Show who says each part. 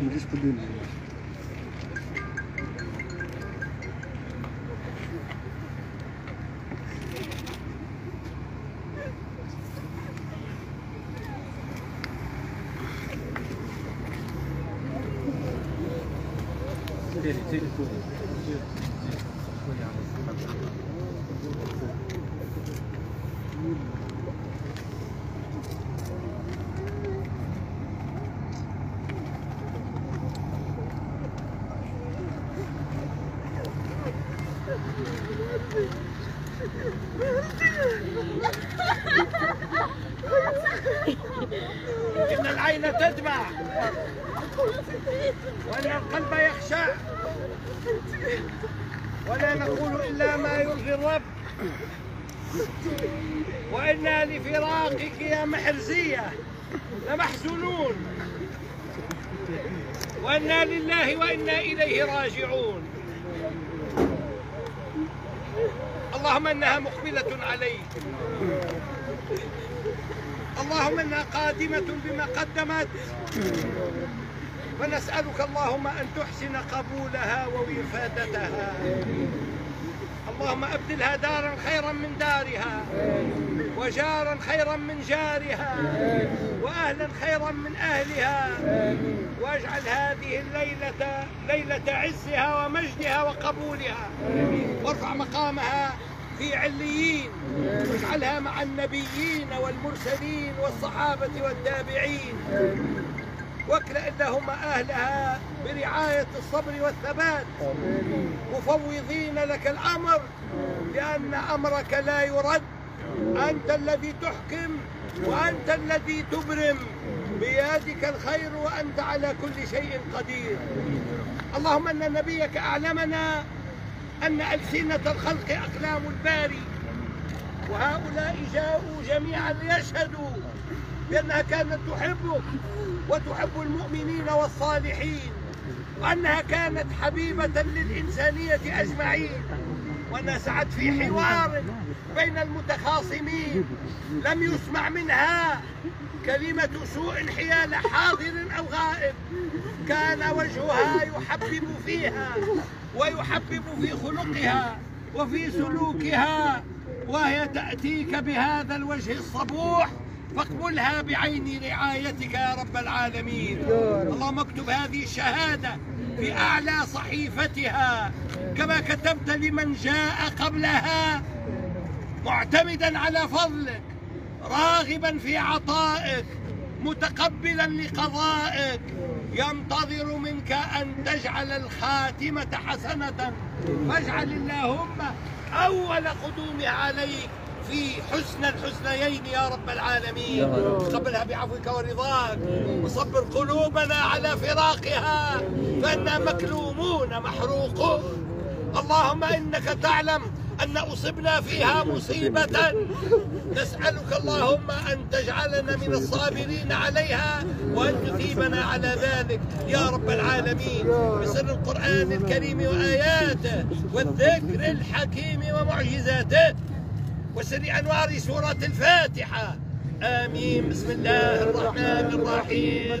Speaker 1: Не здесь подымем. Ha ha
Speaker 2: ha! العين تدمع وأن القلب يخشع ولا نقول إلا ما يرضي الرب. وإنا لفراقك يا محرزية لمحزونون. وإنا لله وإنا إليه راجعون. اللهم إنها مقبلة عليك. اللهم انها قادمة بما قدمت ونسألك اللهم أن تحسن قبولها ووفادتها. اللهم أبدلها دارا خيرا من دارها وجارا خيرا من جارها وأهلا خيرا من أهلها. واجعل هذه الليلة ليلة عزها ومجدها وقبولها. وارفع مقامها في عليين واجعلها مع النبيين والمرسلين والصحابة والتابعين. واكلأ اللهم أهلها برعاية الصبر والثبات. مفوضين لك الأمر لأن أمرك لا يرد. أنت الذي تحكم وأنت الذي تبرم. بيدك الخير وأنت على كل شيء قدير. اللهم أن نبيك أعلمنا أن ألسنة الخلق أقلام الباري. وهؤلاء جاءوا جميعا ليشهدوا بأنها كانت تحبك وتحب المؤمنين والصالحين وأنها كانت حبيبة للإنسانية أجمعين. وأنها سعت في حوار بين المتخاصمين. لم يسمع منها كلمة سوء حيال حاضر أو غائب. كان وجهها يحبب فيها ويحبب في خلقها وفي سلوكها وهي تأتيك بهذا الوجه الصبوح فاقبلها بعين رعايتك يا رب العالمين. اللهم اكتب هذه الشهادة في أعلى صحيفتها كما كتبت لمن جاء قبلها. معتمدا على فضلك راغبا في عطائك متقبلا لقضائك. ينتظر منك أن تجعل الخاتمة حسنة. فاجعل اللهم أول قدومها عليك في حسن الحسنيين يا رب العالمين. قبلها بعفوك ورضاك. وصبر قلوبنا على فراقها. فإنا مكلومون محروقون. اللهم إنك تعلم أن أصبنا فيها مصيبة. نسألك اللهم أن تجعلنا من الصابرين عليها وأن تثيبنا على ذلك. يا رب العالمين بسر القرآن الكريم وآياته والذكر الحكيم ومعجزاته. وسر أنوار سورة الفاتحة. آمين. بسم الله الرحمن الرحيم.